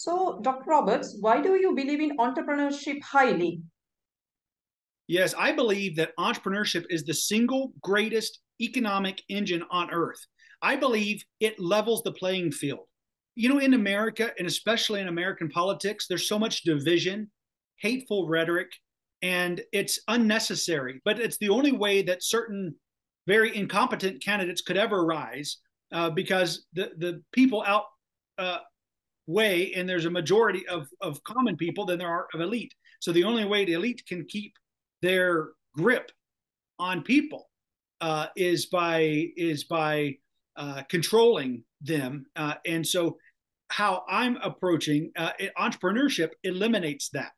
So, Dr. Roberts, why do you believe in entrepreneurship highly? Yes, I believe that entrepreneurship is the single greatest economic engine on earth. I believe it levels the playing field. You know, in America, and especially in American politics, there's so much division, hateful rhetoric, and it's unnecessary. But it's the only way that certain very incompetent candidates could ever rise uh, because the, the people out uh, way and there's a majority of, of common people than there are of elite. So the only way the elite can keep their grip on people uh, is by is by uh, controlling them. Uh, and so how I'm approaching uh, entrepreneurship eliminates that.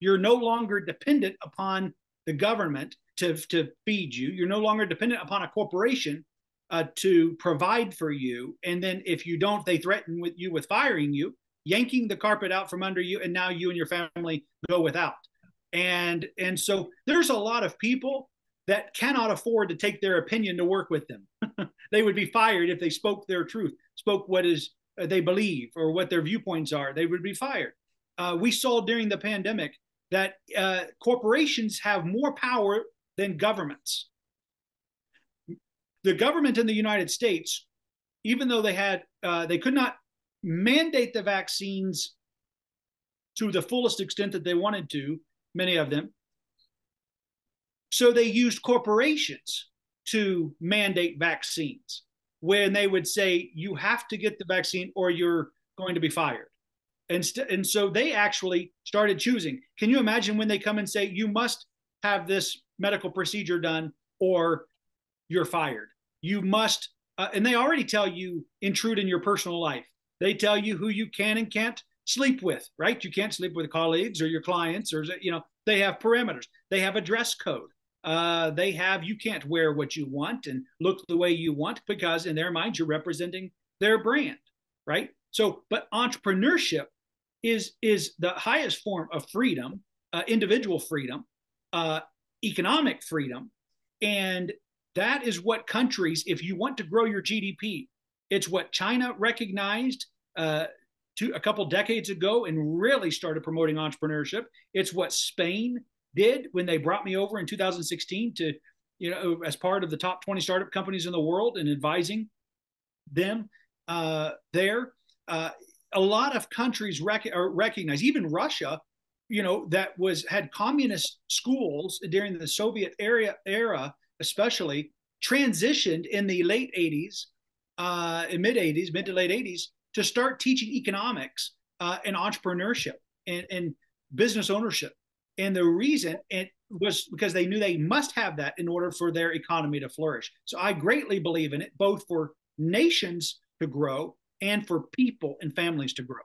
You're no longer dependent upon the government to, to feed you. You're no longer dependent upon a corporation uh, to provide for you. And then if you don't, they threaten with you with firing you yanking the carpet out from under you, and now you and your family go without. And and so there's a lot of people that cannot afford to take their opinion to work with them. they would be fired if they spoke their truth, spoke what is uh, they believe or what their viewpoints are. They would be fired. Uh, we saw during the pandemic that uh, corporations have more power than governments. The government in the United States, even though they had, uh, they could not mandate the vaccines to the fullest extent that they wanted to, many of them. So they used corporations to mandate vaccines when they would say, you have to get the vaccine or you're going to be fired. And, st- and so they actually started choosing. Can you imagine when they come and say, you must have this medical procedure done or you're fired? You must, uh, and they already tell you intrude in your personal life. They tell you who you can and can't sleep with, right? You can't sleep with colleagues or your clients, or you know, they have parameters. They have a dress code. Uh, they have you can't wear what you want and look the way you want because in their mind you're representing their brand, right? So, but entrepreneurship is is the highest form of freedom, uh, individual freedom, uh, economic freedom, and that is what countries, if you want to grow your GDP, it's what China recognized uh, a couple decades ago and really started promoting entrepreneurship. It's what Spain did when they brought me over in 2016 to, you know, as part of the top 20 startup companies in the world and advising them uh, there. Uh, a lot of countries rec- recognize, even Russia, you know, that was had communist schools during the Soviet era, era especially transitioned in the late 80s uh, mid 80s, mid to late 80s, to start teaching economics uh, and entrepreneurship and, and business ownership. And the reason it was because they knew they must have that in order for their economy to flourish. So I greatly believe in it, both for nations to grow and for people and families to grow.